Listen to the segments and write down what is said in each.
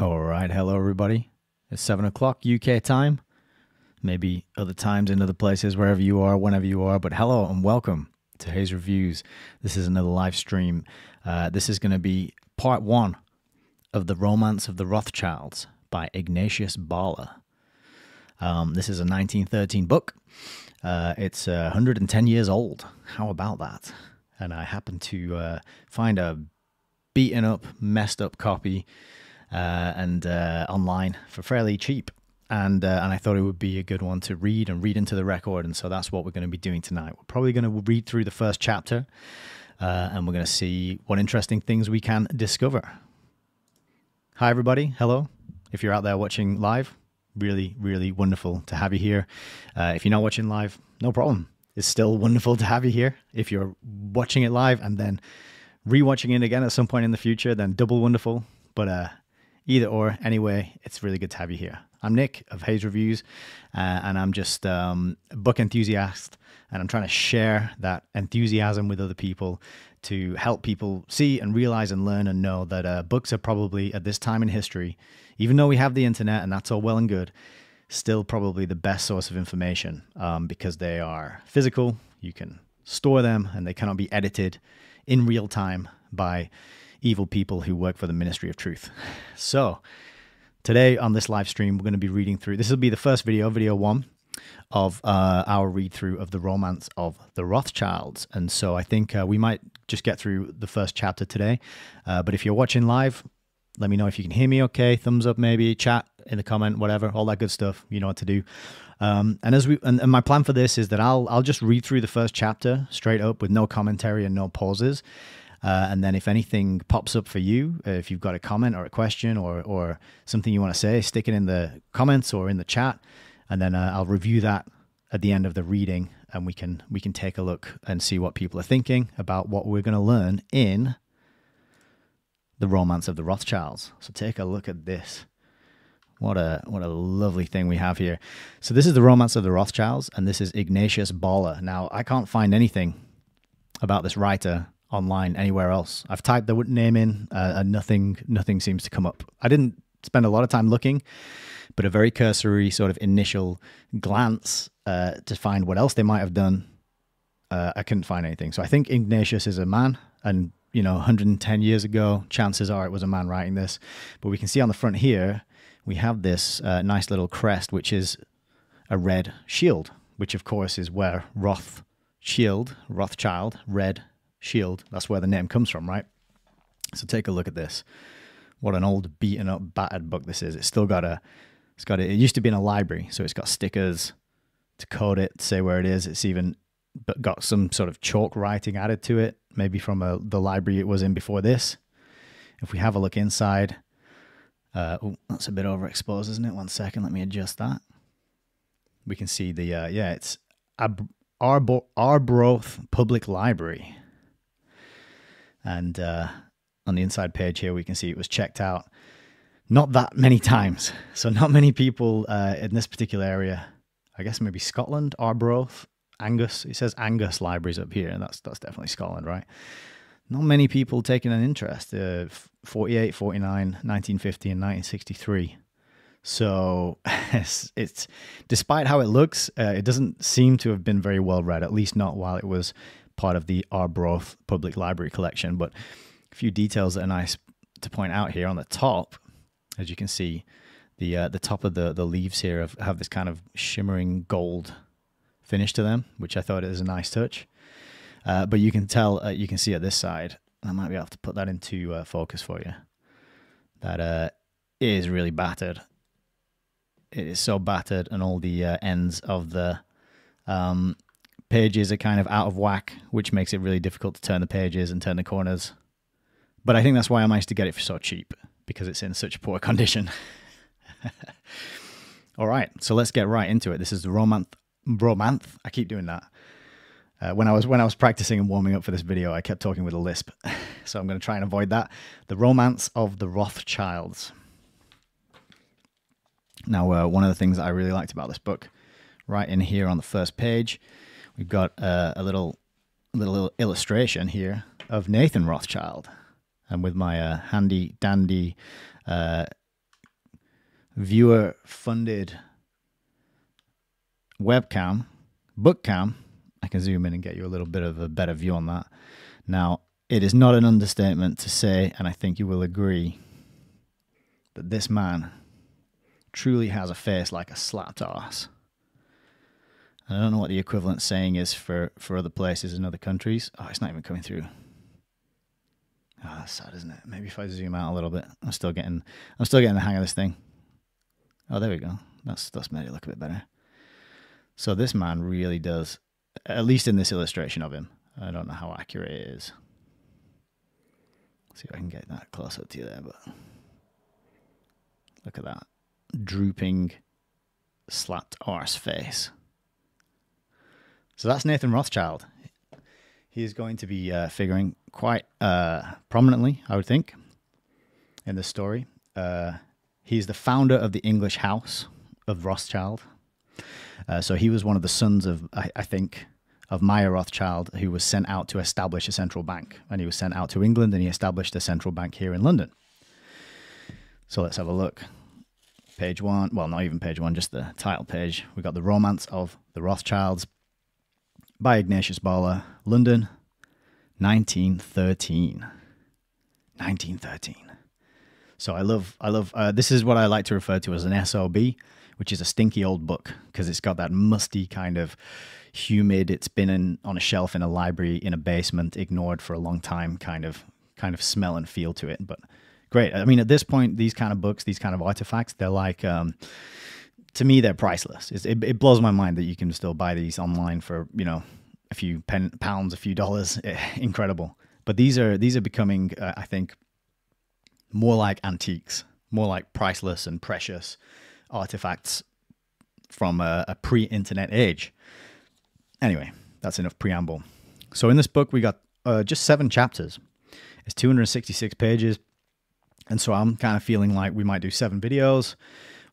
All right. Hello, everybody. It's 7 o'clock UK time. Maybe other times in other places, wherever you are, whenever you are. But hello and welcome to Heys Reviews. This is another live stream. Uh, this is going to be part one of The Romance of the Rothschilds by Ignatius Balla. Um, this is a 1913 book. Uh, it's uh, 110 years old. How about that? And I happened to uh, find a beaten up, messed up copy and uh, online for fairly cheap. And, uh, and I thought it would be a good one to read and read into the record. And so that's what we're going to be doing tonight. We're probably going to read through the first chapter uh, and we're going to see what interesting things we can discover. Hi, everybody. Hello. If you're out there watching live, really, really wonderful to have you here. Uh, if you're not watching live, no problem. It's still wonderful to have you here. If you're watching it live and then rewatching it again at some point in the future, then double wonderful. But uh, either or, anyway, it's really good to have you here. I'm Nick of Heys Reviews, uh, and I'm just um, a book enthusiast, and I'm trying to share that enthusiasm with other people to help people see and realize and learn and know that uh, books are probably at this time in history, even though we have the internet and that's all well and good, still probably the best source of information um, because they are physical. You can store them, and they cannot be edited in real time by evil people who work for the Ministry of Truth. So, today on this live stream, we're going to be reading through. This will be the first video, video one, of uh, our read through of the romance of the Rothschilds. And so I think uh, we might just get through the first chapter today. Uh, but if you're watching live, let me know if you can hear me okay. Thumbs up, maybe, chat in the comment, whatever, all that good stuff. You know what to do. Um, and as we and, and my plan for this is that I'll I'll just read through the first chapter straight up with no commentary and no pauses. Uh, and then if anything pops up for you, uh, if you've got a comment or a question or, or something you want to say, stick it in the comments or in the chat. And then uh, I'll review that at the end of the reading and we can we can take a look and see what people are thinking about what we're going to learn in the romance of the Rothschilds. So take a look at this. What a what a lovely thing we have here. So this is the romance of the Rothschilds, and this is Ignatius Balla. Now I can't find anything about this writer online anywhere else. I've typed the name in, uh, and nothing nothing seems to come up. I didn't spend a lot of time looking, but a very cursory sort of initial glance uh, to find what else they might have done. Uh, I couldn't find anything. So I think Ignatius is a man, and you know, 110 years ago, chances are it was a man writing this. But we can see on the front here we have this uh, nice little crest, which is a red shield, which of course is where Roth shield, Rothschild, red shield, that's where the name comes from, right? So take a look at this. What an old beaten up battered book this is. It's still got a it's got a, it used to be in a library, so it's got stickers to code it, say where it is. It's even got some sort of chalk writing added to it, maybe from a, the library it was in before this. If we have a look inside, uh, oh, that's a bit overexposed, isn't it? One second, let me adjust that. We can see the, uh, yeah, it's Arbroath Public Library. And uh, on the inside page here, we can see it was checked out not that many times. So, not many people uh, in this particular area, I guess maybe Scotland, Arbroath, Angus. It says Angus Libraries up here, and that's, that's definitely Scotland, right? not many people taking an interest. Uh, 48, 49, 1950, and 1963. So it's, it's despite how it looks, uh, it doesn't seem to have been very well read. At least not while it was part of the Arbroath Public Library collection. But a few details that are nice to point out here on the top, as you can see, the uh, the top of the the leaves here have, have this kind of shimmering gold finish to them, which I thought is a nice touch. Uh, but you can tell, uh, you can see at this side, I might be able to put that into uh, focus for you. That uh, is really battered. It is so battered, and all the uh, ends of the um, pages are kind of out of whack, which makes it really difficult to turn the pages and turn the corners. But I think that's why I managed to get it for so cheap because it's in such poor condition. all right, so let's get right into it. This is the romance. Romance. I keep doing that. Uh, when I was when I was practicing and warming up for this video, I kept talking with a lisp, so I'm going to try and avoid that. The Romance of the Rothschilds. Now, uh, one of the things that I really liked about this book, right in here on the first page, we've got uh, a little little illustration here of Nathan Rothschild, and with my uh, handy dandy uh, viewer funded webcam, bookcam. I can zoom in and get you a little bit of a better view on that. Now, it is not an understatement to say, and I think you will agree, that this man truly has a face like a slapped ass. I don't know what the equivalent saying is for, for other places in other countries. Oh, it's not even coming through. Oh, that's sad, isn't it? Maybe if I zoom out a little bit, I'm still getting I'm still getting the hang of this thing. Oh, there we go. That's that's made it look a bit better. So this man really does, at least in this illustration of him. I don't know how accurate it is. Let's see if I can get that close up to you there, but look at that drooping, slapped arse face. So that's Nathan Rothschild. He is going to be uh, figuring quite uh, prominently, I would think, in this story. Uh, he's the founder of the English House of Rothschild. Uh, so he was one of the sons of, I, I, think, of Mayer Rothschild, who was sent out to establish a central bank. And he was sent out to England and he established a central bank here in London. So let's have a look. Page one, well, not even page one, just the title page. We got The Romance of the Rothschilds by Ignatius Balla, London, 1913. 1913. So I love, I love. Uh, this is what I like to refer to as an SOB, which is a stinky old book because it's got that musty kind of humid. It's been in, on a shelf in a library in a basement, ignored for a long time, kind of kind of smell and feel to it. But great. I mean, at this point, these kind of books, these kind of artifacts, they're like. Um, to me, they're priceless. It, it, blows my mind that you can still buy these online for you know a few pen, pounds, a few dollars. Incredible. But these are these are becoming, uh, I think, more like antiques, more like priceless and precious artifacts from a, a pre-internet age. Anyway, that's enough preamble. So in this book, we got uh, just seven chapters. It's 266 pages. And so I'm kind of feeling like we might do seven videos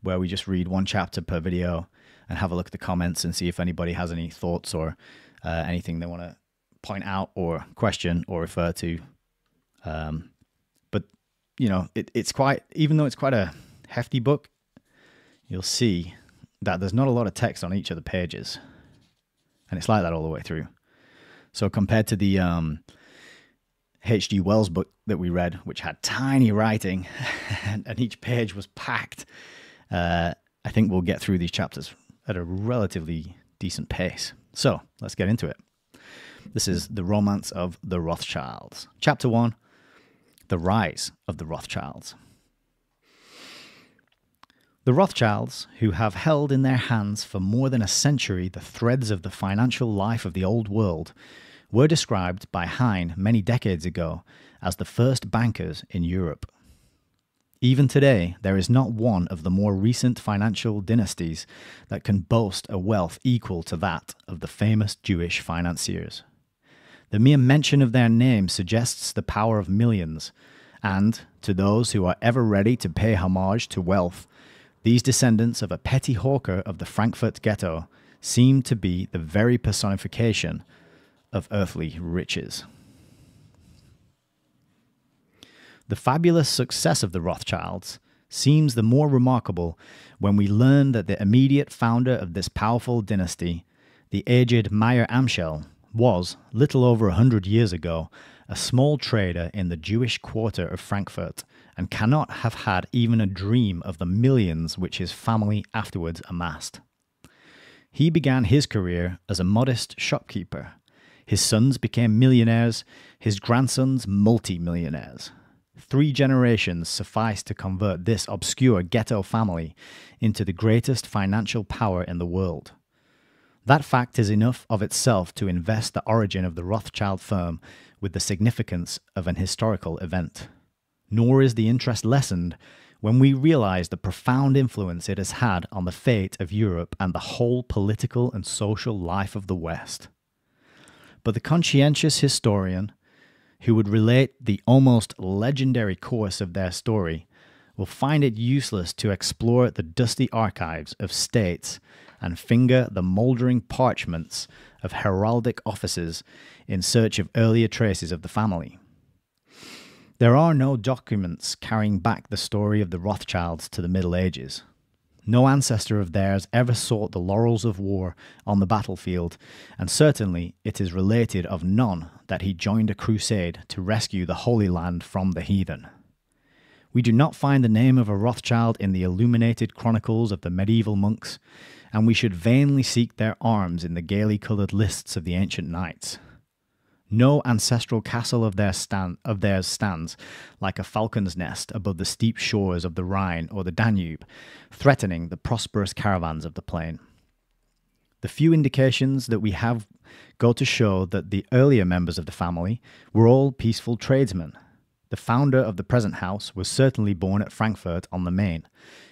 where we just read one chapter per video and have a look at the comments and see if anybody has any thoughts or uh, anything they want to point out or question or refer to. Um, but you know, it, it's quite even though it's quite a hefty book, you'll see that there's not a lot of text on each of the pages, and it's like that all the way through. So compared to the um, H.G. Wells book that we read, which had tiny writing and, and each page was packed, uh, I think we'll get through these chapters at a relatively decent pace. So let's get into it. This is The Romance of the Rothschilds. Chapter 1 The Rise of the Rothschilds. The Rothschilds, who have held in their hands for more than a century the threads of the financial life of the old world, were described by Heine many decades ago as the first bankers in Europe. Even today, there is not one of the more recent financial dynasties that can boast a wealth equal to that of the famous Jewish financiers. The mere mention of their name suggests the power of millions, and, to those who are ever ready to pay homage to wealth, these descendants of a petty hawker of the Frankfurt ghetto seem to be the very personification of earthly riches. The fabulous success of the Rothschilds seems the more remarkable when we learn that the immediate founder of this powerful dynasty, the aged Mayer Amschel, was, little over a hundred years ago, a small trader in the Jewish quarter of Frankfurt, and cannot have had even a dream of the millions which his family afterwards amassed. He began his career as a modest shopkeeper. His sons became millionaires, his grandsons multi-millionaires. Three generations sufficed to convert this obscure ghetto family into the greatest financial power in the world. That fact is enough of itself to invest the origin of the Rothschild firm with the significance of an historical event. Nor is the interest lessened when we realize the profound influence it has had on the fate of Europe and the whole political and social life of the West. But the conscientious historian who would relate the almost legendary course of their story will find it useless to explore the dusty archives of states and finger the mouldering parchments of heraldic offices in search of earlier traces of the family. There are no documents carrying back the story of the Rothschilds to the Middle Ages, No ancestor of theirs ever sought the laurels of war on the battlefield, and certainly it is related of none that he joined a crusade to rescue the Holy Land from the heathen. We do not find the name of a Rothschild in the illuminated chronicles of the medieval monks, and we should vainly seek their arms in the gaily coloured lists of the ancient knights. No ancestral castle of, their stand, of theirs stands like a falcon's nest above the steep shores of the Rhine or the Danube, threatening the prosperous caravans of the plain. The few indications that we have go to show that the earlier members of the family were all peaceful tradesmen. The founder of the present house was certainly born at Frankfurt on the Main,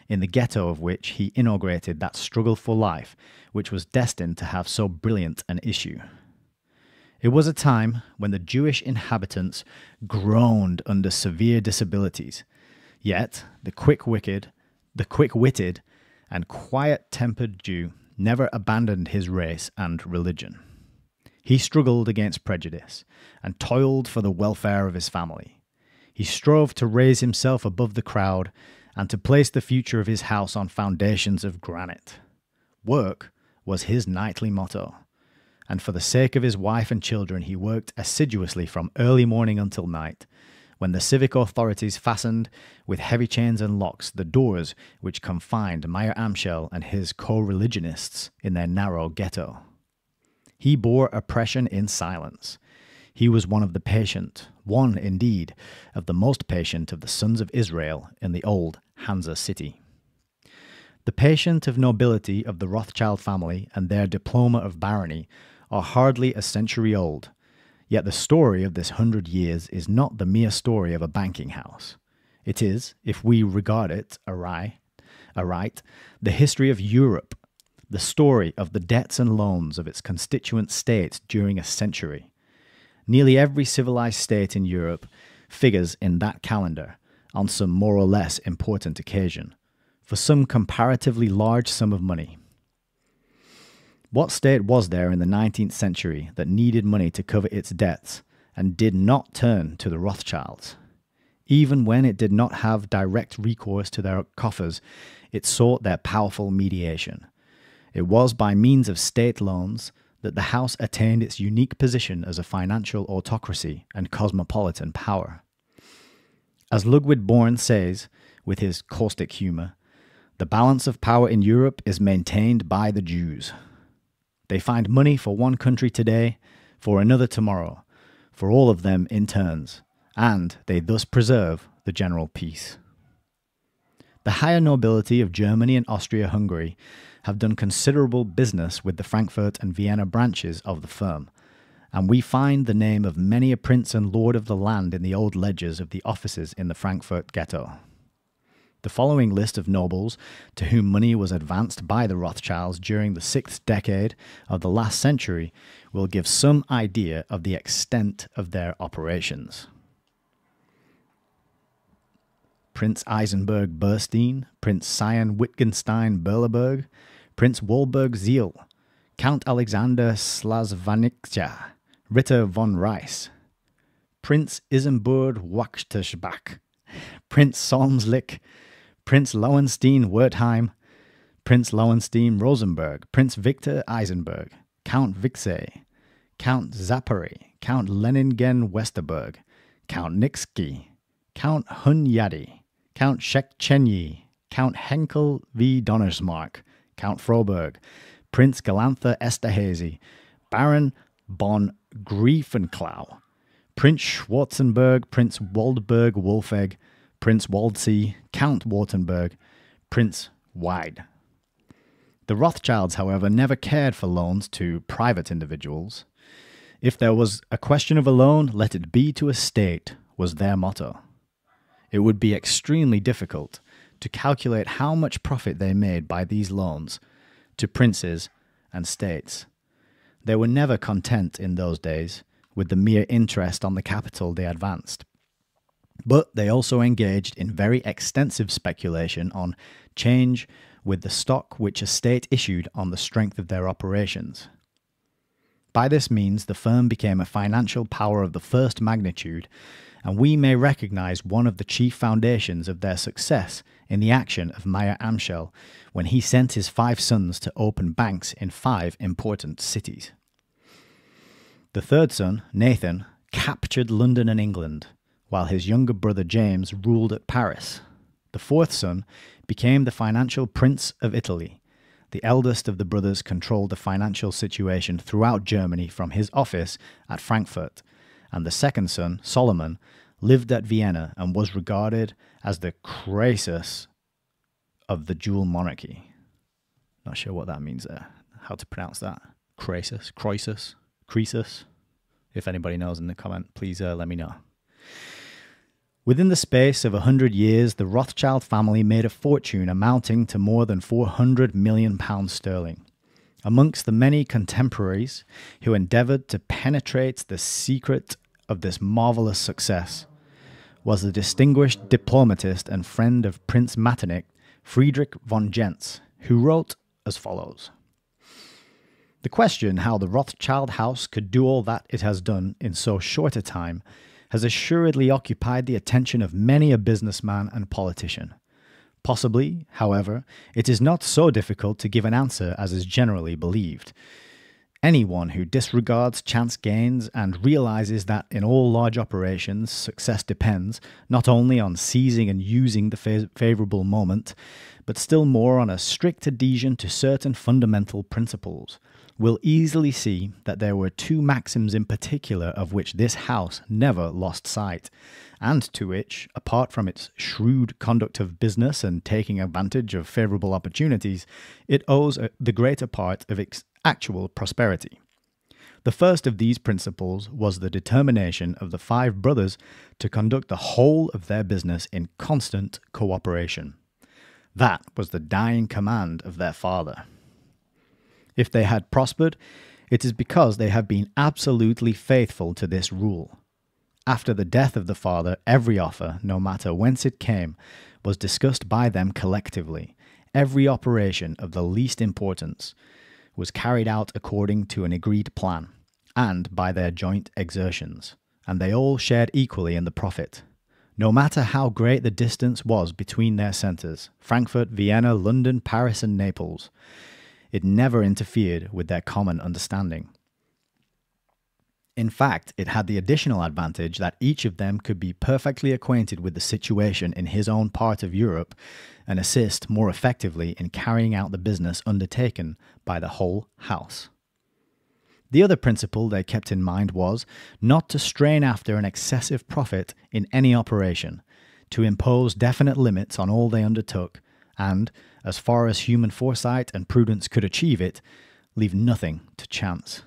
in the ghetto of which he inaugurated that struggle for life which was destined to have so brilliant an issue. It was a time when the Jewish inhabitants groaned under severe disabilities, yet the quick wicked, the quick-witted, and quiet-tempered Jew never abandoned his race and religion. He struggled against prejudice and toiled for the welfare of his family. He strove to raise himself above the crowd and to place the future of his house on foundations of granite. Work was his nightly motto and for the sake of his wife and children, he worked assiduously from early morning until night, when the civic authorities fastened with heavy chains and locks the doors which confined Meyer Amschel and his co religionists in their narrow ghetto. He bore oppression in silence. He was one of the patient, one, indeed, of the most patient of the sons of Israel in the old Hansa city. The patient of nobility of the Rothschild family and their diploma of barony are hardly a century old, yet the story of this hundred years is not the mere story of a banking house. It is, if we regard it aright, aright the history of Europe, the story of the debts and loans of its constituent states during a century. Nearly every civilized state in Europe figures in that calendar on some more or less important occasion, for some comparatively large sum of money. What state was there in the 19th century that needed money to cover its debts and did not turn to the Rothschilds? Even when it did not have direct recourse to their coffers, it sought their powerful mediation. It was by means of state loans that the house attained its unique position as a financial autocracy and cosmopolitan power. As Ludwig Börne says, with his caustic humor, the balance of power in Europe is maintained by the Jews. They find money for one country today, for another tomorrow, for all of them in turns, and they thus preserve the general peace. The higher nobility of Germany and Austria Hungary have done considerable business with the Frankfurt and Vienna branches of the firm, and we find the name of many a prince and lord of the land in the old ledgers of the offices in the Frankfurt ghetto. The following list of nobles to whom money was advanced by the Rothschilds during the sixth decade of the last century will give some idea of the extent of their operations. Prince Isenburg Birstein, Prince Sayn Wittgenstein Berleburg, Prince Waldburg Zeil, Count Alexander Slasvanitja, Ritter von Reis, Prince Isenburg Wächtersbach, Prince Solmslick, Prince Lowenstein Wertheim, Prince Lowenstein Rosenberg, Prince Victor Eisenberg, Count Vixey, Count Szapáry, Count Leiningen Westerburg, Count Nixky, Count Hunyadi, Count Széchenyi, Count Henckel v. Donnersmarck, Count Froberg, Prince Galantha Esterhazy, Baron von Greiffenclau, Prince Schwarzenberg, Prince Waldburg Wolfegg, Prince Waldsee, Count Wartenberg, Prince Wied. The Rothschilds, however, never cared for loans to private individuals. If there was a question of a loan, let it be to a state, was their motto. It would be extremely difficult to calculate how much profit they made by these loans to princes and states. They were never content in those days with the mere interest on the capital they advanced. But they also engaged in very extensive speculation on change with the stock which a state issued on the strength of their operations. By this means, the firm became a financial power of the first magnitude and we may recognize one of the chief foundations of their success in the action of Meyer Amschel when he sent his five sons to open banks in five important cities. The third son, Nathan, captured London and England, while his younger brother James ruled at Paris. The fourth son became the financial prince of Italy. The eldest of the brothers controlled the financial situation throughout Germany from his office at Frankfurt, and the second son, Solomon, lived at Vienna and was regarded as the Croesus of the dual monarchy. Not sure what that means there. How to pronounce that? Croesus, Croesus, Croesus. If anybody knows in the comment, please uh, let me know. Within the space of a hundred years, the Rothschild family made a fortune amounting to more than 400 million pounds sterling. Amongst the many contemporaries who endeavored to penetrate the secret of this marvelous success was the distinguished diplomatist and friend of Prince Metternich, Friedrich von Gentz, who wrote as follows The question how the Rothschild house could do all that it has done in so short a time has assuredly occupied the attention of many a businessman and politician. Possibly, however, it is not so difficult to give an answer as is generally believed. Anyone who disregards chance gains and realizes that in all large operations success depends not only on seizing and using the fa- favorable moment, but still more on a strict adhesion to certain fundamental principles, will easily see that there were two maxims in particular of which this house never lost sight, and to which, apart from its shrewd conduct of business and taking advantage of favourable opportunities, it owes a, the greater part of its actual prosperity. The first of these principles was the determination of the five brothers to conduct the whole of their business in constant cooperation. That was the dying command of their father. If they had prospered, it is because they have been absolutely faithful to this rule. After the death of the father, every offer, no matter whence it came, was discussed by them collectively. Every operation of the least importance was carried out according to an agreed plan, and by their joint exertions, and they all shared equally in the profit. No matter how great the distance was between their centres Frankfurt, Vienna, London, Paris, and Naples it never interfered with their common understanding. In fact, it had the additional advantage that each of them could be perfectly acquainted with the situation in his own part of Europe and assist more effectively in carrying out the business undertaken by the whole house. The other principle they kept in mind was not to strain after an excessive profit in any operation, to impose definite limits on all they undertook, and, as far as human foresight and prudence could achieve it, leave nothing to chance.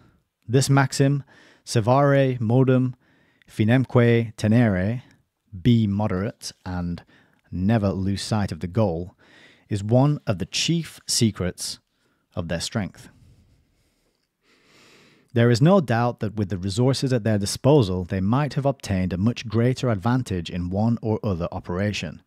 This maxim, servare modum finemque tenere, be moderate and never lose sight of the goal, is one of the chief secrets of their strength. There is no doubt that with the resources at their disposal, they might have obtained a much greater advantage in one or other operation.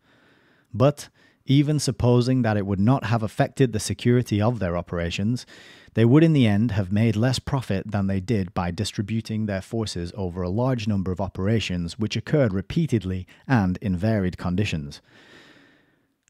But even supposing that it would not have affected the security of their operations, they would in the end have made less profit than they did by distributing their forces over a large number of operations which occurred repeatedly and in varied conditions.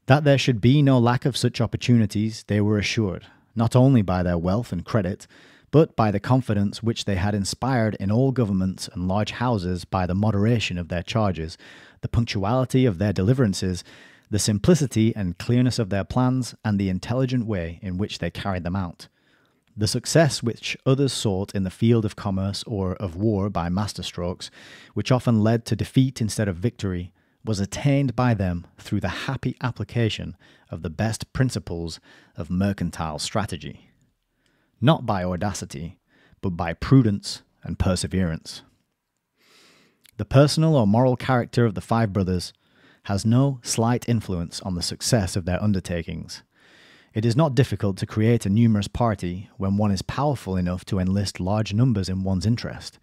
That there should be no lack of such opportunities, they were assured, not only by their wealth and credit, but by the confidence which they had inspired in all governments and large houses by the moderation of their charges, the punctuality of their deliverances, the simplicity and clearness of their plans, and the intelligent way in which they carried them out. The success which others sought in the field of commerce or of war by masterstrokes, which often led to defeat instead of victory, was attained by them through the happy application of the best principles of mercantile strategy. Not by audacity, but by prudence and perseverance. The personal or moral character of the five brothers has no slight influence on the success of their undertakings. It is not difficult to create a numerous party when one is powerful enough to enlist large numbers in one's interest.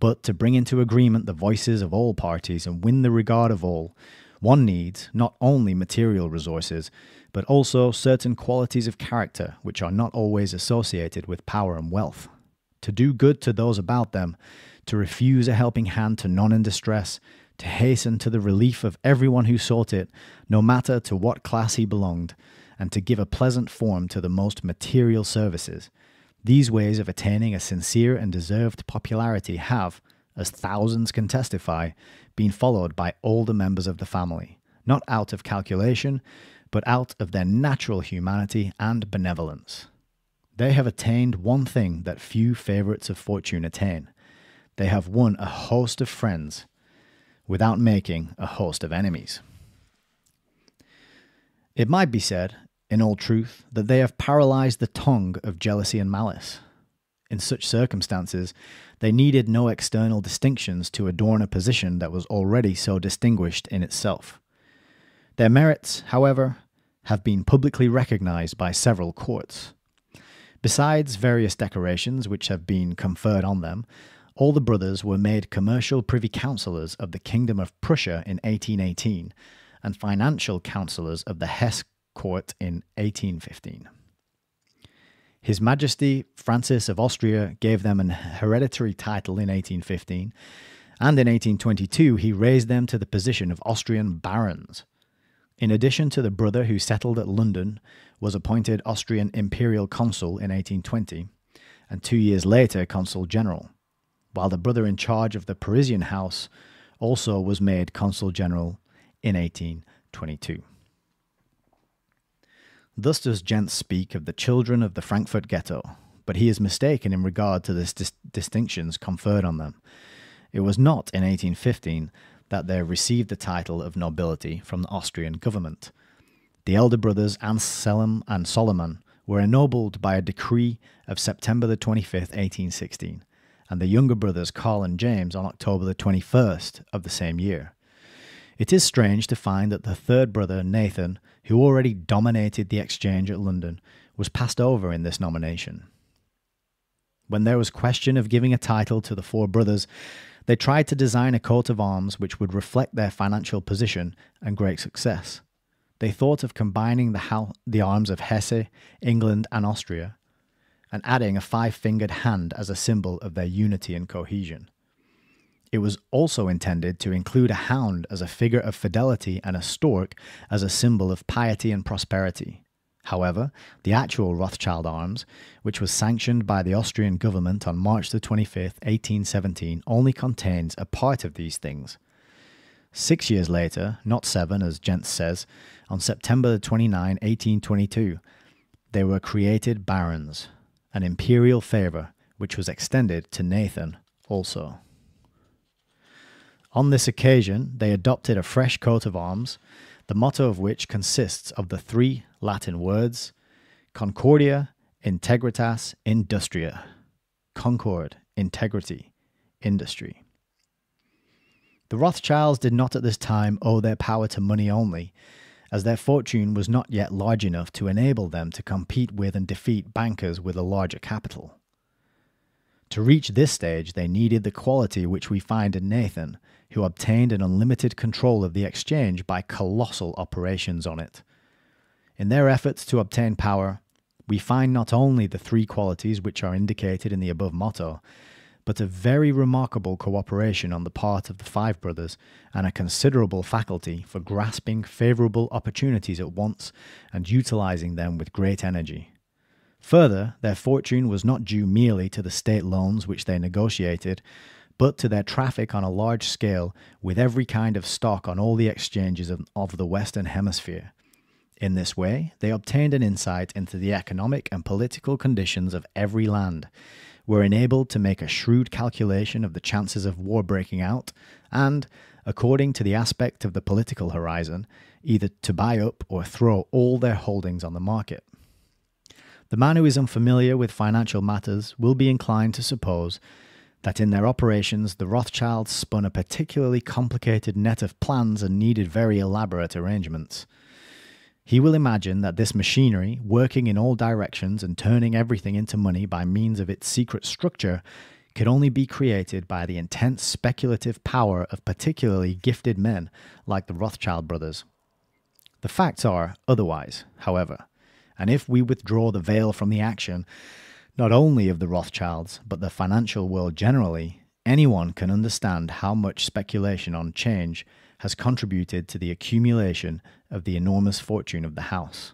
But to bring into agreement the voices of all parties and win the regard of all, one needs not only material resources, but also certain qualities of character which are not always associated with power and wealth. To do good to those about them, to refuse a helping hand to none in distress, to hasten to the relief of everyone who sought it, no matter to what class he belonged, and to give a pleasant form to the most material services. These ways of attaining a sincere and deserved popularity have, as thousands can testify, been followed by all the members of the family, not out of calculation, but out of their natural humanity and benevolence. They have attained one thing that few favourites of fortune attain they have won a host of friends without making a host of enemies. It might be said, in all truth, that they have paralyzed the tongue of jealousy and malice. In such circumstances, they needed no external distinctions to adorn a position that was already so distinguished in itself. Their merits, however, have been publicly recognized by several courts. Besides various decorations which have been conferred on them, all the brothers were made commercial privy councillors of the Kingdom of Prussia in 1818 and financial councillors of the Hesse court in 1815. His Majesty Francis of Austria gave them an hereditary title in 1815, and in 1822 he raised them to the position of Austrian barons. In addition to the brother who settled at London, was appointed Austrian imperial consul in 1820, and two years later consul general while the brother in charge of the Parisian house also was made consul general in 1822. Thus does Gentz speak of the children of the Frankfurt ghetto, but he is mistaken in regard to the dis- distinctions conferred on them. It was not in 1815 that they received the title of nobility from the Austrian government. The elder brothers Anselm and Solomon were ennobled by a decree of September the 25th, 1816, and the younger brothers Carl and James on October the 21st of the same year. It is strange to find that the third brother, Nathan, who already dominated the exchange at London, was passed over in this nomination. When there was question of giving a title to the four brothers, they tried to design a coat of arms which would reflect their financial position and great success. They thought of combining the, the arms of Hesse, England, and Austria, and adding a five fingered hand as a symbol of their unity and cohesion. It was also intended to include a hound as a figure of fidelity and a stork as a symbol of piety and prosperity. However, the actual Rothschild arms, which was sanctioned by the Austrian government on March the 25th, 1817, only contains a part of these things. Six years later, not seven as Gentz says, on September 29, 1822, they were created barons, an imperial favour which was extended to Nathan also. On this occasion, they adopted a fresh coat of arms, the motto of which consists of the three Latin words Concordia, Integritas, Industria. Concord, integrity, industry. The Rothschilds did not at this time owe their power to money only, as their fortune was not yet large enough to enable them to compete with and defeat bankers with a larger capital. To reach this stage, they needed the quality which we find in Nathan, who obtained an unlimited control of the exchange by colossal operations on it. In their efforts to obtain power, we find not only the three qualities which are indicated in the above motto, but a very remarkable cooperation on the part of the five brothers and a considerable faculty for grasping favourable opportunities at once and utilising them with great energy. Further, their fortune was not due merely to the state loans which they negotiated, but to their traffic on a large scale with every kind of stock on all the exchanges of, of the Western Hemisphere. In this way, they obtained an insight into the economic and political conditions of every land, were enabled to make a shrewd calculation of the chances of war breaking out, and, according to the aspect of the political horizon, either to buy up or throw all their holdings on the market. The man who is unfamiliar with financial matters will be inclined to suppose that in their operations the Rothschilds spun a particularly complicated net of plans and needed very elaborate arrangements. He will imagine that this machinery, working in all directions and turning everything into money by means of its secret structure, could only be created by the intense speculative power of particularly gifted men like the Rothschild brothers. The facts are otherwise, however, and if we withdraw the veil from the action, not only of the Rothschilds, but the financial world generally, anyone can understand how much speculation on change has contributed to the accumulation of the enormous fortune of the house.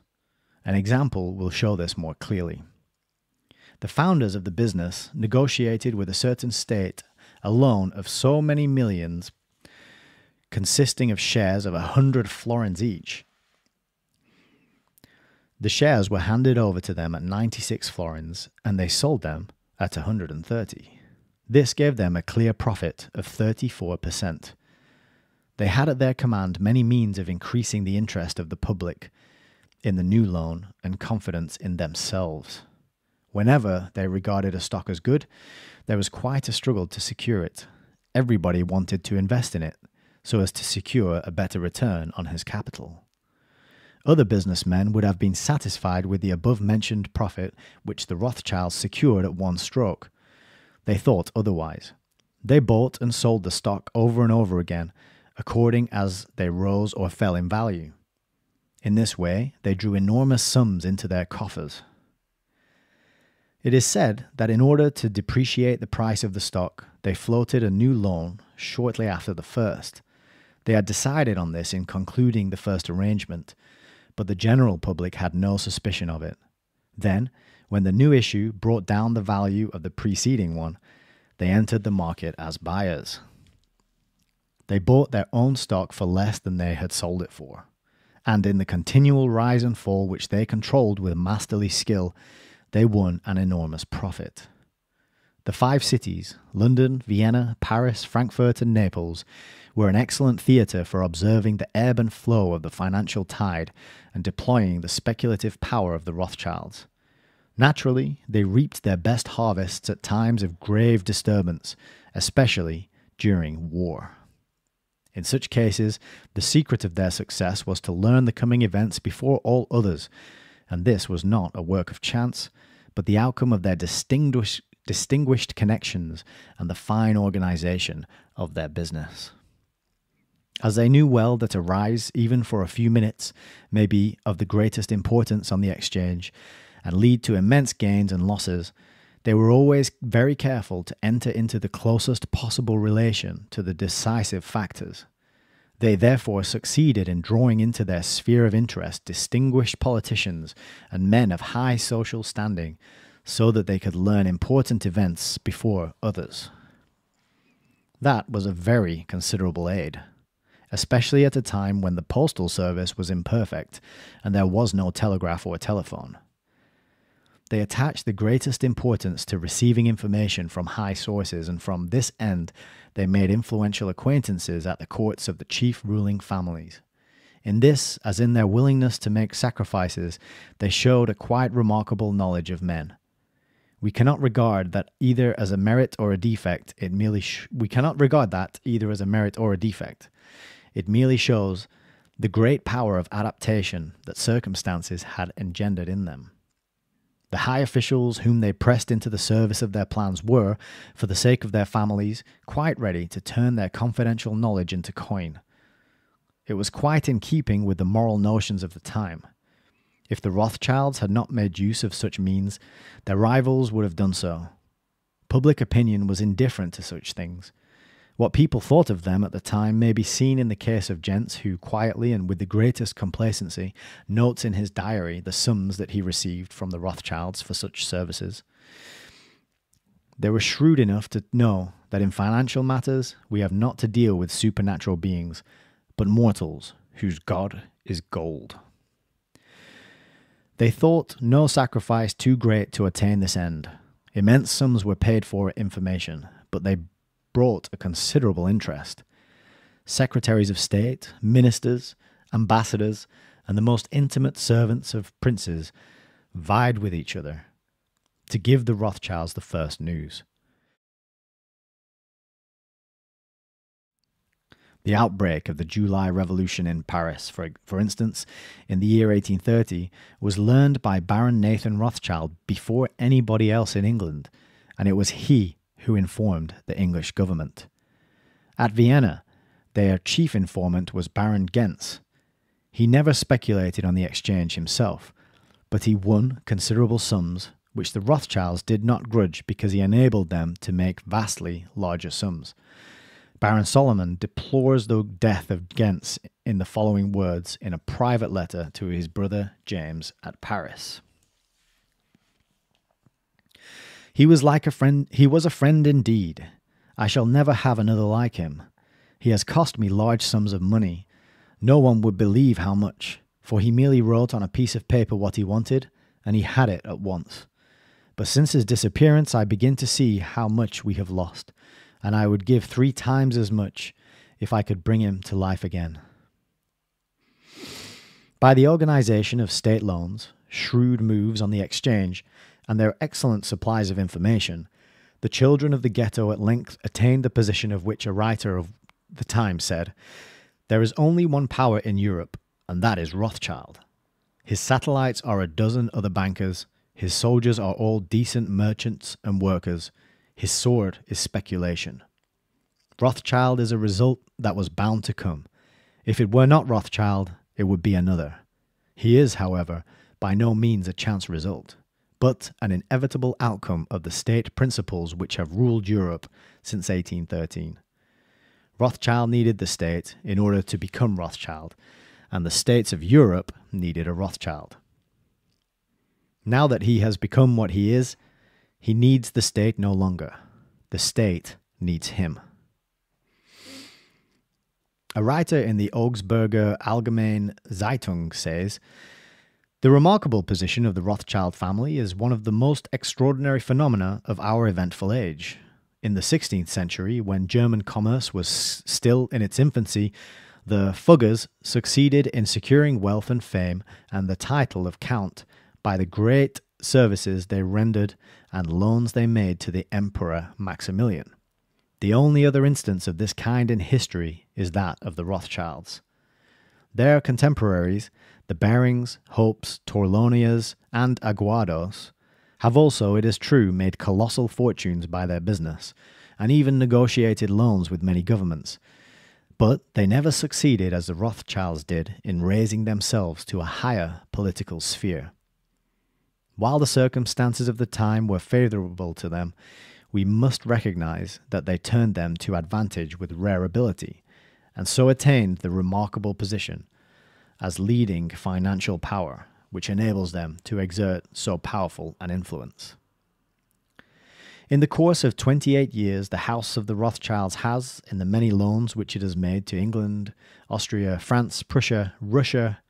An example will show this more clearly. The founders of the business negotiated with a certain state a loan of so many millions, consisting of shares of a hundred florins each. The shares were handed over to them at 96 florins, and they sold them at 130. This gave them a clear profit of 34%. They had at their command many means of increasing the interest of the public in the new loan and confidence in themselves. Whenever they regarded a stock as good, there was quite a struggle to secure it. Everybody wanted to invest in it so as to secure a better return on his capital. Other businessmen would have been satisfied with the above mentioned profit which the Rothschilds secured at one stroke. They thought otherwise. They bought and sold the stock over and over again, according as they rose or fell in value. In this way, they drew enormous sums into their coffers. It is said that in order to depreciate the price of the stock, they floated a new loan shortly after the first. They had decided on this in concluding the first arrangement, but the general public had no suspicion of it. Then, when the new issue brought down the value of the preceding one, they entered the market as buyers. They bought their own stock for less than they had sold it for, and in the continual rise and fall which they controlled with masterly skill, they won an enormous profit. The five cities, London, Vienna, Paris, Frankfurt, and Naples, were an excellent theatre for observing the ebb and flow of the financial tide and deploying the speculative power of the Rothschilds. Naturally, they reaped their best harvests at times of grave disturbance, especially during war. In such cases, the secret of their success was to learn the coming events before all others, and this was not a work of chance, but the outcome of their distinguished, distinguished connections and the fine organization of their business. As they knew well that a rise, even for a few minutes, may be of the greatest importance on the exchange and lead to immense gains and losses, they were always very careful to enter into the closest possible relation to the decisive factors. They therefore succeeded in drawing into their sphere of interest distinguished politicians and men of high social standing so that they could learn important events before others. That was a very considerable aid, especially at a time when the postal service was imperfect and there was no telegraph or telephone. They attached the greatest importance to receiving information from high sources, and from this end, they made influential acquaintances at the courts of the chief ruling families. In this, as in their willingness to make sacrifices, they showed a quite remarkable knowledge of men. We cannot regard that either as a merit or a defect. It merely we cannot regard that either as a merit or a defect. It merely shows the great power of adaptation that circumstances had engendered in them. The high officials whom they pressed into the service of their plans were, for the sake of their families, quite ready to turn their confidential knowledge into coin. It was quite in keeping with the moral notions of the time. If the Rothschilds had not made use of such means, their rivals would have done so. Public opinion was indifferent to such things. What people thought of them at the time may be seen in the case of Gentz, who quietly and with the greatest complacency notes in his diary the sums that he received from the Rothschilds for such services. They were shrewd enough to know that in financial matters we have not to deal with supernatural beings, but mortals whose God is gold. They thought no sacrifice too great to attain this end. Immense sums were paid for information, but they brought a considerable interest. Secretaries of state, ministers, ambassadors, and the most intimate servants of princes vied with each other to give the Rothschilds the first news. The outbreak of the July Revolution in Paris, for, for instance, in the year 1830, was learned by Baron Nathan Rothschild before anybody else in England, and it was he who informed the English government. At Vienna, their chief informant was Baron Gentz. He never speculated on the exchange himself, but he won considerable sums which the Rothschilds did not grudge because he enabled them to make vastly larger sums. Baron Solomon deplores the death of Gentz in the following words in a private letter to his brother James at Paris. He was like a friend he was a friend indeed. I shall never have another like him. He has cost me large sums of money. No one would believe how much, for he merely wrote on a piece of paper what he wanted, and he had it at once. But since his disappearance, I begin to see how much we have lost, and I would give three times as much if I could bring him to life again. By the organization of state loans, shrewd moves on the exchange, and their excellent supplies of information, the children of the ghetto at length attained the position of which a writer of the time said, There is only one power in Europe, and that is Rothschild. His satellites are a dozen other bankers, his soldiers are all decent merchants and workers, his sword is speculation. Rothschild is a result that was bound to come. If it were not Rothschild, it would be another. He is, however, by no means a chance result, but an inevitable outcome of the state principles which have ruled Europe since 1813. Rothschild needed the state in order to become Rothschild, and the states of Europe needed a Rothschild. Now that he has become what he is, he needs the state no longer. The state needs him. A writer in the Augsburger Allgemeine Zeitung says The remarkable position of the Rothschild family is one of the most extraordinary phenomena of our eventful age. In the 16th century, when German commerce was still in its infancy, the Fuggers succeeded in securing wealth and fame and the title of Count by the great services they rendered and loans they made to the Emperor Maximilian. The only other instance of this kind in history is that of the Rothschilds. Their contemporaries, the Barings, Hopes, Torlonias, and Aguados, have also, it is true, made colossal fortunes by their business, and even negotiated loans with many governments. But they never succeeded as the Rothschilds did in raising themselves to a higher political sphere. While the circumstances of the time were favorable to them, we must recognize that they turned them to advantage with rare ability, and so attained the remarkable position as leading financial power, which enables them to exert so powerful an influence. In the course of 28 years, the House of the Rothschilds has, in the many loans which it has made to England, Austria, France, Prussia, Russia,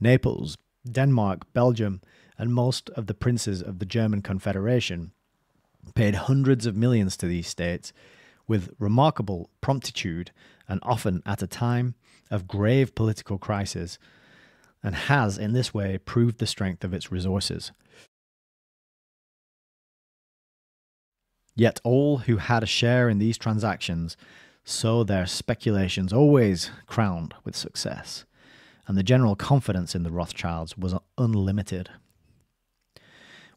Naples, Denmark, Belgium, and most of the princes of the German Confederation, paid hundreds of millions to these states with remarkable promptitude and often at a time of grave political crisis, and has in this way proved the strength of its resources. Yet all who had a share in these transactions saw their speculations always crowned with success, and the general confidence in the Rothschilds was unlimited.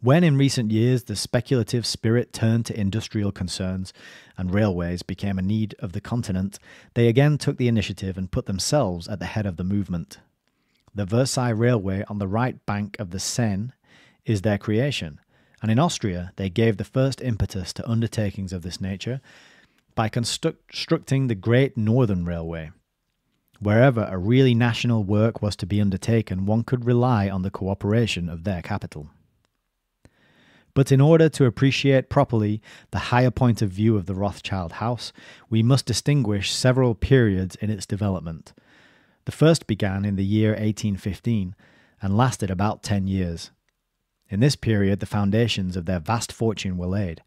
When in recent years the speculative spirit turned to industrial concerns and railways became a need of the continent, they again took the initiative and put themselves at the head of the movement. The Versailles Railway on the right bank of the Seine is their creation, and in Austria they gave the first impetus to undertakings of this nature by constructing the Great Northern Railway. Wherever a really national work was to be undertaken, one could rely on the cooperation of their capital. But in order to appreciate properly the higher point of view of the Rothschild house, we must distinguish several periods in its development. The first began in the year 1815 and lasted about 10 years. In this period, the foundations of their vast fortune were laid.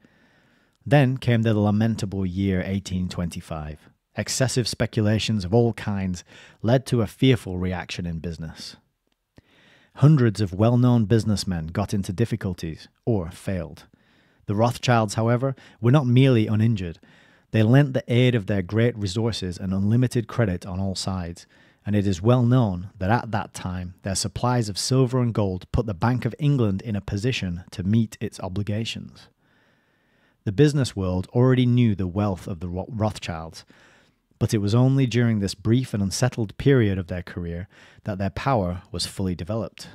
Then came the lamentable year 1825. Excessive speculations of all kinds led to a fearful reaction in business. Hundreds of well known businessmen got into difficulties or failed. The Rothschilds, however, were not merely uninjured. They lent the aid of their great resources and unlimited credit on all sides, and it is well known that at that time their supplies of silver and gold put the Bank of England in a position to meet its obligations. The business world already knew the wealth of the Rothschilds, but it was only during this brief and unsettled period of their career that their power was fully developed.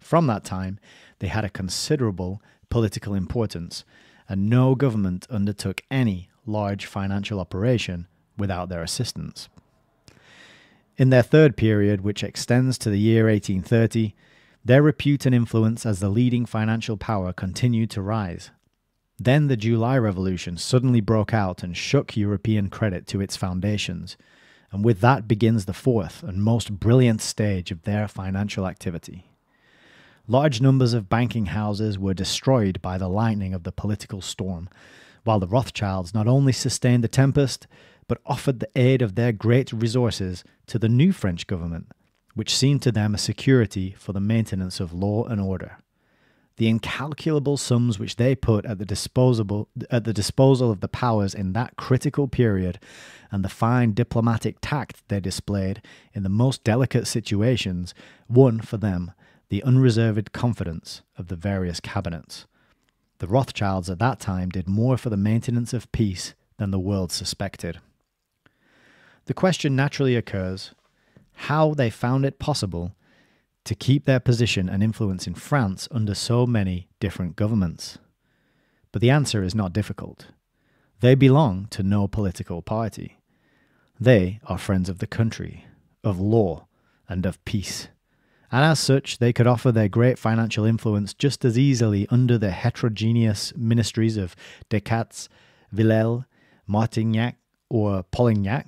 From that time, they had a considerable political importance, and no government undertook any large financial operation without their assistance. In their third period, which extends to the year 1830, their repute and influence as the leading financial power continued to rise. Then the July Revolution suddenly broke out and shook European credit to its foundations, and with that begins the fourth and most brilliant stage of their financial activity. Large numbers of banking houses were destroyed by the lightning of the political storm, while the Rothschilds not only sustained the tempest, but offered the aid of their great resources to the new French government, which seemed to them a security for the maintenance of law and order. The incalculable sums which they put at the, disposable, at the disposal of the powers in that critical period, and the fine diplomatic tact they displayed in the most delicate situations, won for them the unreserved confidence of the various cabinets. The Rothschilds at that time did more for the maintenance of peace than the world suspected. The question naturally occurs how they found it possible to keep their position and influence in France under so many different governments. But the answer is not difficult. They belong to no political party. They are friends of the country, of law, and of peace. And as such, they could offer their great financial influence just as easily under the heterogeneous ministries of Decazes, Villèle, Martignac, or Polignac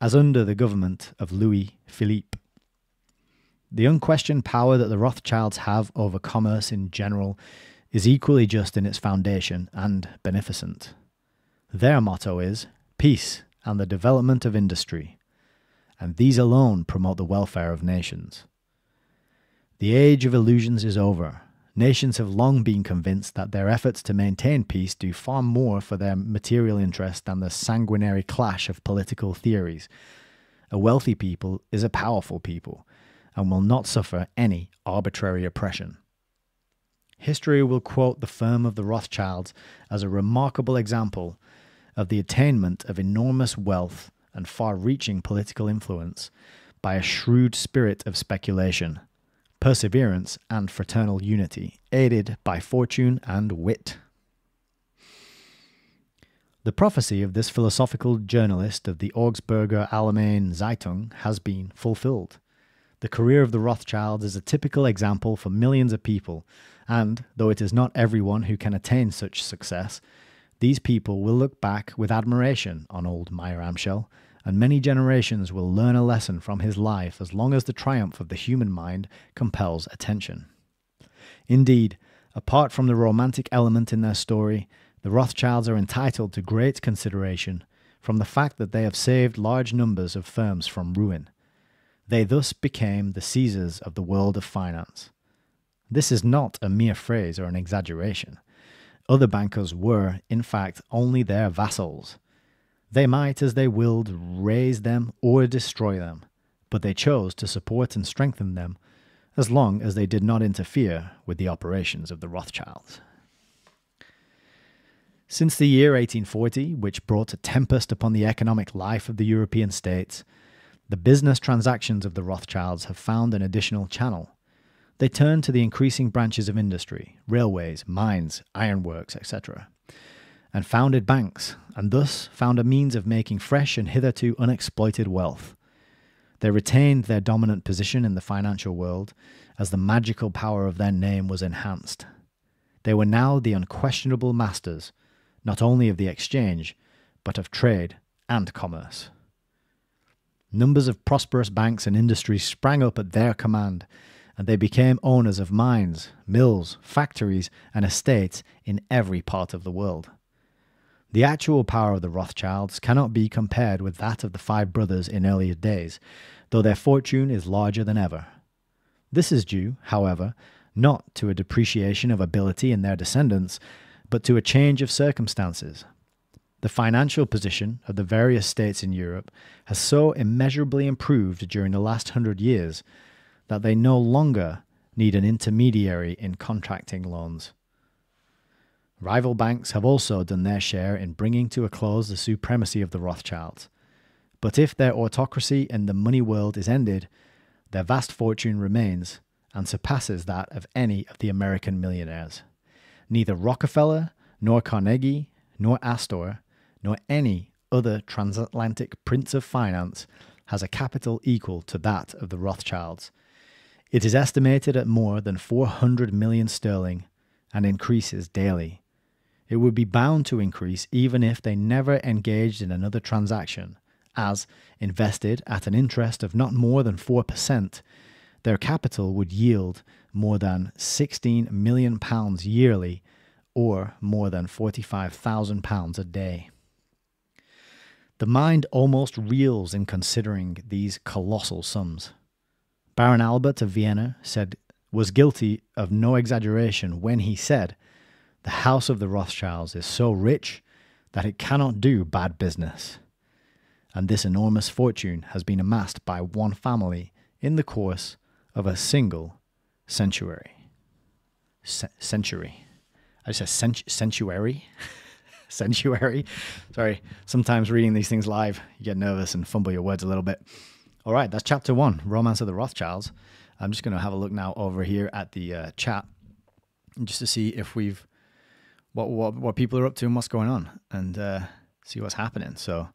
as under the government of Louis Philippe. The unquestioned power that the Rothschilds have over commerce in general is equally just in its foundation and beneficent. Their motto is peace and the development of industry, and these alone promote the welfare of nations. The age of illusions is over. Nations have long been convinced that their efforts to maintain peace do far more for their material interest than the sanguinary clash of political theories. A wealthy people is a powerful people and will not suffer any arbitrary oppression. History will quote the firm of the Rothschilds as a remarkable example of the attainment of enormous wealth and far reaching political influence by a shrewd spirit of speculation, perseverance, and fraternal unity, aided by fortune and wit. The prophecy of this philosophical journalist of the Augsburger Allgemeine Zeitung has been fulfilled. The career of the Rothschilds is a typical example for millions of people, and though it is not everyone who can attain such success, these people will look back with admiration on old Meyer Amschel, and many generations will learn a lesson from his life as long as the triumph of the human mind compels attention. Indeed, apart from the romantic element in their story, the Rothschilds are entitled to great consideration from the fact that they have saved large numbers of firms from ruin. They thus became the Caesars of the world of finance. This is not a mere phrase or an exaggeration. Other bankers were, in fact, only their vassals. They might, as they willed, raise them or destroy them, but they chose to support and strengthen them as long as they did not interfere with the operations of the Rothschilds. Since the year 1840, which brought a tempest upon the economic life of the European states, the business transactions of the Rothschilds have found an additional channel. They turned to the increasing branches of industry, railways, mines, ironworks, etc., and founded banks, and thus found a means of making fresh and hitherto unexploited wealth. They retained their dominant position in the financial world as the magical power of their name was enhanced. They were now the unquestionable masters, not only of the exchange, but of trade and commerce. Numbers of prosperous banks and industries sprang up at their command, and they became owners of mines, mills, factories, and estates in every part of the world. The actual power of the Rothschilds cannot be compared with that of the five brothers in earlier days, though their fortune is larger than ever. This is due, however, not to a depreciation of ability in their descendants, but to a change of circumstances, the financial position of the various states in Europe has so immeasurably improved during the last hundred years that they no longer need an intermediary in contracting loans. Rival banks have also done their share in bringing to a close the supremacy of the Rothschilds. But if their autocracy in the money world is ended, their vast fortune remains and surpasses that of any of the American millionaires. Neither Rockefeller, nor Carnegie, nor Astor, nor any other transatlantic prince of finance has a capital equal to that of the Rothschilds. It is estimated at more than 400 million sterling and increases daily. It would be bound to increase even if they never engaged in another transaction, as, invested at an interest of not more than 4%, their capital would yield more than 16 million pounds yearly or more than 45,000 pounds a day. The mind almost reels in considering these colossal sums. Baron Albert of Vienna said was guilty of no exaggeration when he said, "The house of the Rothschilds is so rich that it cannot do bad business." And this enormous fortune has been amassed by one family in the course of a single century. C- century. I just said cent- centuary. sanctuary. Sorry, sometimes reading these things live, you get nervous and fumble your words a little bit. All right, that's chapter one, Romance of the Rothschilds. I'm just going to have a look now over here at the uh, chat, just to see if we've what what what people are up to and what's going on, and uh, see what's happening. So,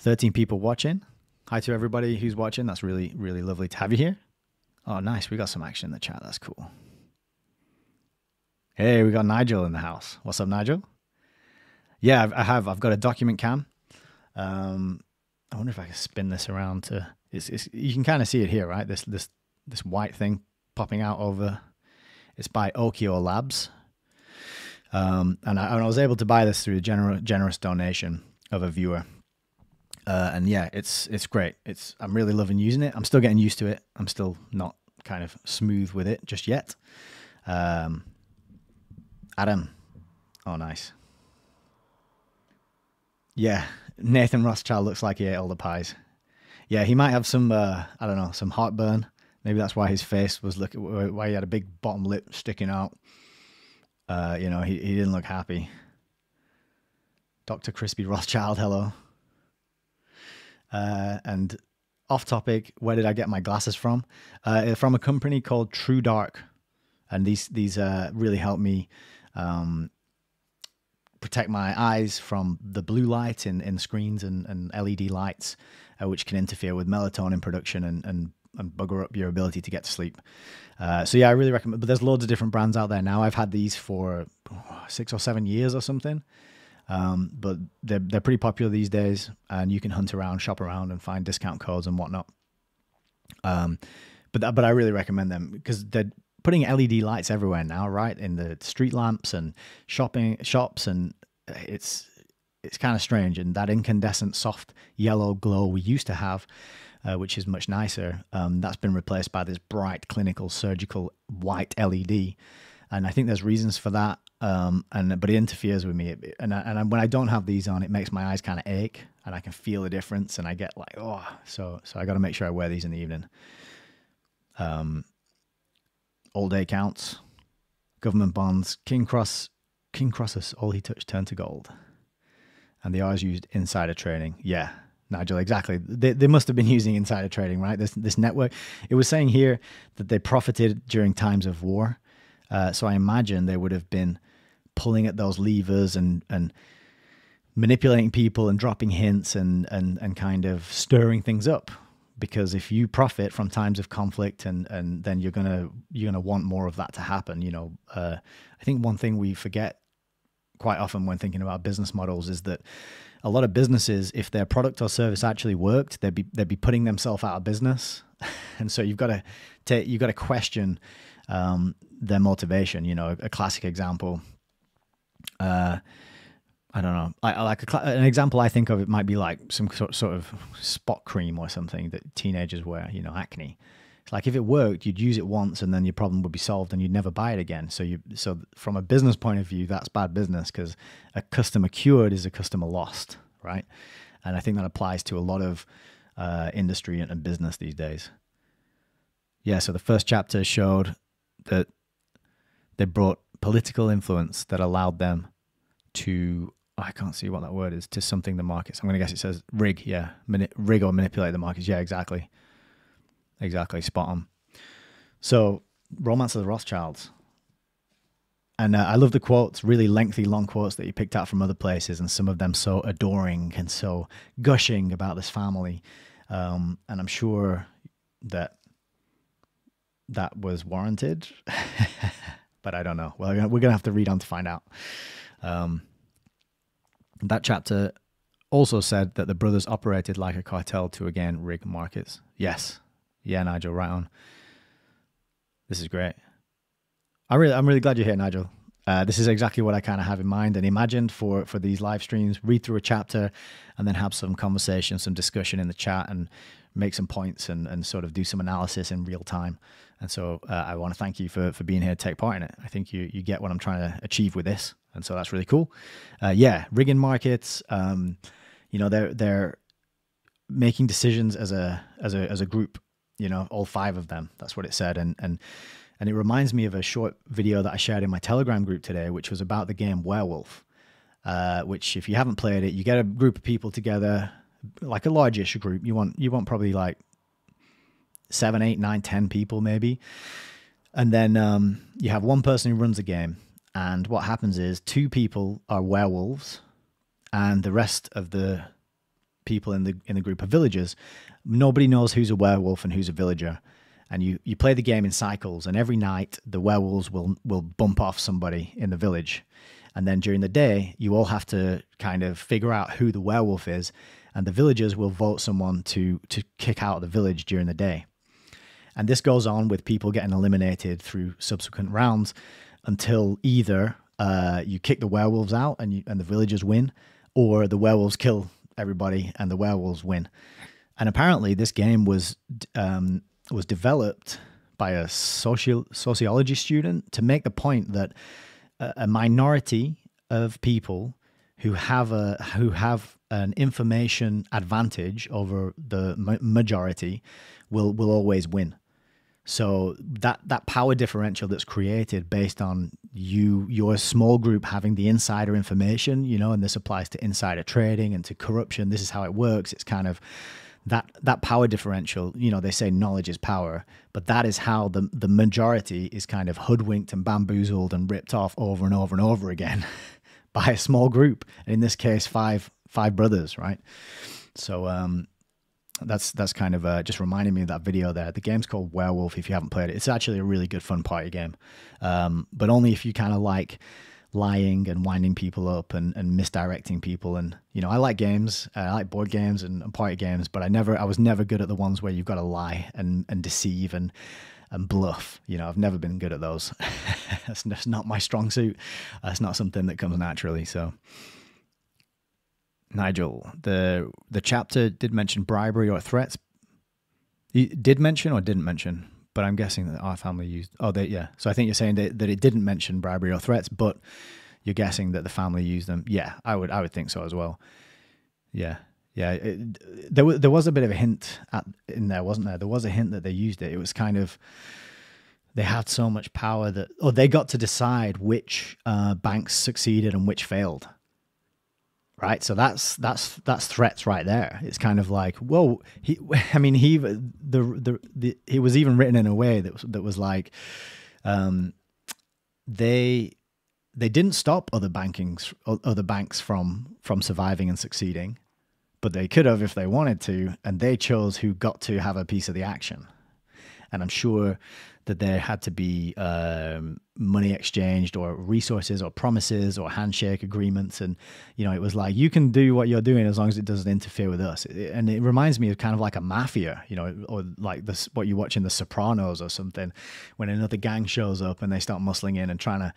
13 people watching. Hi to everybody who's watching. That's really really lovely to have you here. Oh, nice. We got some action in the chat. That's cool. Hey, we got Nigel in the house. What's up, Nigel? Yeah, I have. I've got a document cam. Um, I wonder if I can spin this around to. It's, it's you can kind of see it here, right? This this this white thing popping out over. It's by Okio Labs, um, and, I, and I was able to buy this through a generous generous donation of a viewer. Uh, and yeah, it's it's great. It's I'm really loving using it. I'm still getting used to it. I'm still not kind of smooth with it just yet. Um, Adam, oh nice. Yeah, Nathan Rothschild looks like he ate all the pies. Yeah, he might have some, uh, I don't know, some heartburn. Maybe that's why his face was looking, why he had a big bottom lip sticking out. Uh, you know, he, he didn't look happy. Dr. Crispy Rothschild, hello. Uh, and off topic, where did I get my glasses from? Uh, from a company called True Dark, and these these uh, really help me um, protect my eyes from the blue light in, in screens and, and LED lights, uh, which can interfere with melatonin production and, and, and bugger up your ability to get to sleep. Uh, so yeah, I really recommend. But there's loads of different brands out there now. I've had these for oh, six or seven years or something. Um, but they're they're pretty popular these days, and you can hunt around, shop around, and find discount codes and whatnot. Um, but but I really recommend them because they're putting LED lights everywhere now, right? In the street lamps and shopping shops, and it's it's kind of strange. And that incandescent, soft yellow glow we used to have, uh, which is much nicer, um, that's been replaced by this bright, clinical, surgical white LED. And I think there's reasons for that. Um, and but it interferes with me. And I, and when I don't have these on, it makes my eyes kind of ache, and I can feel the difference. And I get like, oh, so so I got to make sure I wear these in the evening. Um, all day counts, government bonds, King Cross, King Crosses, all he touched turned to gold. And they always used insider training. Yeah, Nigel, exactly. They, they must have been using insider trading, right? This this network. It was saying here that they profited during times of war. Uh, so I imagine they would have been pulling at those levers and and manipulating people and dropping hints and and and kind of stirring things up because if you profit from times of conflict and and then you're gonna you're gonna want more of that to happen you know uh, i think one thing we forget quite often when thinking about business models is that a lot of businesses if their product or service actually worked they'd be they'd be putting themselves out of business and so you've got to take you've got to question um, their motivation you know a classic example uh, I don't know. I, I like a, an example I think of it might be like some sort, sort of spot cream or something that teenagers wear, you know, acne. It's like if it worked, you'd use it once and then your problem would be solved and you'd never buy it again. So you so from a business point of view, that's bad business because a customer cured is a customer lost, right? And I think that applies to a lot of uh, industry and, business these days. Yeah, so the first chapter showed that they brought political influence that allowed them to I can't see what that word is to something the markets. I'm going to guess it says rig. Yeah, rig or manipulate the markets. Yeah, exactly, exactly, spot on. So, romance of the Rothschilds. and uh, I love the quotes, really lengthy, long quotes that you picked out from other places, and some of them so adoring and so gushing about this family. Um, and I'm sure that that was warranted, but I don't know. Well, we're gonna have to read on to find out. Um, that chapter also said that the brothers operated like a cartel to again rig markets. Yes, yeah, Nigel, right on. This is great. I really, I'm really glad you're here, Nigel. Uh, this is exactly what I kind of have in mind and imagined for for these live streams. Read through a chapter, and then have some conversation, some discussion in the chat, and make some points and, and sort of do some analysis in real time. And so uh, I want to thank you for, for being here to take part in it. I think you, you get what I'm trying to achieve with this. And so that's really cool. Uh, yeah, rigging markets, um, you know, they're, they're making decisions as a, as a, as a group, you know, all five of them. That's what it said. And, and, and it reminds me of a short video that I shared in my Telegram group today, which was about the game Werewolf. Uh, which, if you haven't played it, you get a group of people together, like a largish group. You want you want probably like seven, eight, nine, ten people maybe. And then um, you have one person who runs the game. And what happens is two people are werewolves, and the rest of the people in the in the group are villagers. Nobody knows who's a werewolf and who's a villager. And you, you play the game in cycles, and every night the werewolves will will bump off somebody in the village. And then during the day, you all have to kind of figure out who the werewolf is, and the villagers will vote someone to to kick out of the village during the day. And this goes on with people getting eliminated through subsequent rounds until either uh, you kick the werewolves out and, you, and the villagers win, or the werewolves kill everybody and the werewolves win. And apparently, this game was um, was developed by a social sociology student to make the point that a, a minority of people who have a who have an information advantage over the majority will will always win. So that that power differential that's created based on you your small group having the insider information, you know, and this applies to insider trading and to corruption. This is how it works. It's kind of that that power differential. You know, they say knowledge is power, but that is how the the majority is kind of hoodwinked and bamboozled and ripped off over and over and over again by a small group. And in this case, five five brothers, right? So um, that's that's kind of uh, just reminding me of that video there. The game's called Werewolf. If you haven't played it, it's actually a really good fun party game, um, but only if you kind of like lying and winding people up and, and misdirecting people. And you know, I like games, uh, I like board games and, and party games, but I never, I was never good at the ones where you've got to lie and and deceive and and bluff. You know, I've never been good at those. that's, that's not my strong suit. That's not something that comes naturally. So. Nigel, the the chapter did mention bribery or threats. You did mention or didn't mention, but I'm guessing that our family used. Oh, they, yeah. So I think you're saying that, that it didn't mention bribery or threats, but you're guessing that the family used them. Yeah, I would I would think so as well. Yeah, yeah. It, there was there was a bit of a hint at, in there, wasn't there? There was a hint that they used it. It was kind of they had so much power that, or they got to decide which uh, banks succeeded and which failed right? So that's that's that's threats right there. It's kind of like, whoa, he. I mean, he the the, the it was even written in a way that was, that was like, um, they they didn't stop other bankings other banks from from surviving and succeeding, but they could have if they wanted to, and they chose who got to have a piece of the action. And I'm sure that there had to be um, money exchanged or resources or promises or handshake agreements. And you know it was like you can do what you're doing as long as it doesn't interfere with us. And it reminds me of kind of like a mafia you know or like this what you watch in the sopranos or something when another gang shows up and they start muscling in and trying to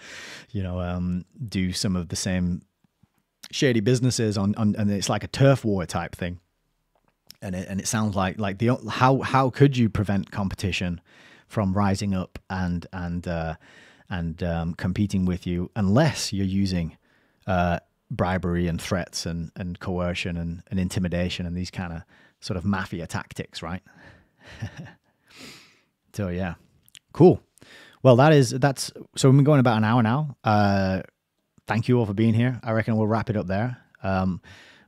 you know um, do some of the same shady businesses on, on and it's like a turf war type thing. And it, and it sounds like like the how how could you prevent competition from rising up and and uh, and um, competing with you unless you're using uh, bribery and threats and and coercion and, and intimidation and these kind of sort of mafia tactics, right? so yeah, cool. Well, that is that's so we've been going about an hour now. Uh, thank you all for being here. I reckon we'll wrap it up there. Um,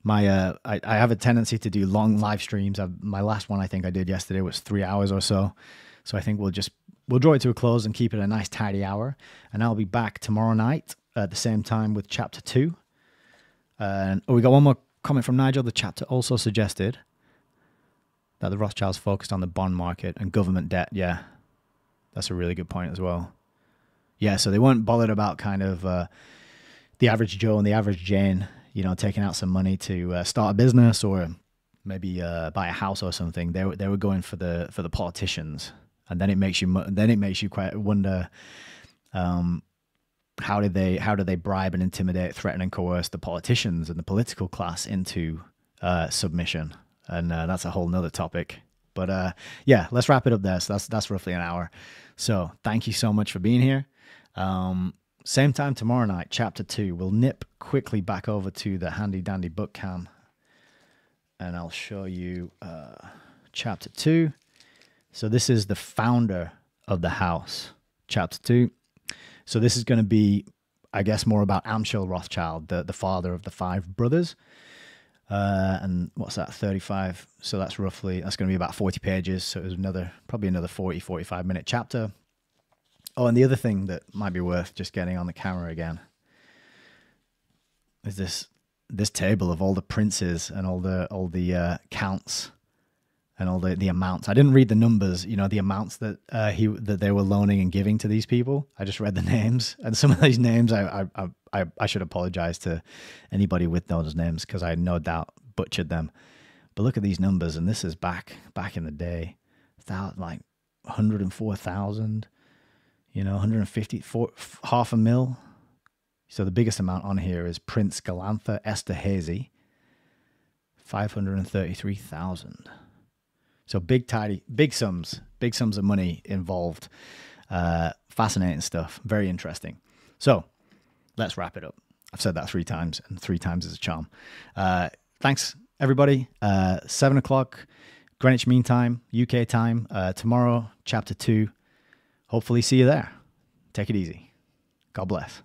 my uh, I, I have a tendency to do long live streams. I've, my last one I think I did yesterday was three hours or so. So I think we'll just we'll draw it to a close and keep it a nice tidy hour. And I'll be back tomorrow night at the same time with chapter two. And oh, we got one more comment from Nigel. The chapter also suggested that the Rothschilds focused on the bond market and government debt. Yeah, that's a really good point as well. Yeah, so they weren't bothered about kind of uh, the average Joe and the average Jane, you know, taking out some money to uh, start a business or maybe uh, buy a house or something. They were they were going for the for the politicians, and then it makes you then it makes you quite wonder. Um, how did they how did they bribe and intimidate, threaten and coerce the politicians and the political class into uh, submission? And uh, that's a whole nother topic. But uh, yeah, let's wrap it up there. So that's that's roughly an hour. So thank you so much for being here. Um, same time tomorrow night, chapter two. We'll nip quickly back over to the handy dandy book cam and I'll show you uh, chapter two. So this is the founder of the house, chapter two. So this is going to be, I guess, more about Amschel Rothschild, the, the father of the five brothers. Uh, and what's that, 35? So that's roughly, that's going to be about 40 pages. So it was another, probably another 40, 45 minute chapter. Oh, and the other thing that might be worth just getting on the camera again is this this table of all the princes and all the all the uh, counts and all the, the amounts. I didn't read the numbers, you know, the amounts that uh, he that they were loaning and giving to these people. I just read the names, and some of these names, I I I, I should apologize to anybody with those names because I no doubt butchered them. But look at these numbers, and this is back back in the day, like one hundred and four thousand, you know, hundred and fifty four half a mil, so the biggest amount on here is Prince Galantha Esterhazy, 533,000. So big tidy, big sums, big sums of money involved. Uh, fascinating stuff. Very interesting. So let's wrap it up. I've said that three times, and three times is a charm. Uh, thanks, everybody. Uh, seven o'clock, Greenwich Mean Time, UK time. Uh, tomorrow, chapter two. Hopefully, see you there. Take it easy. God bless.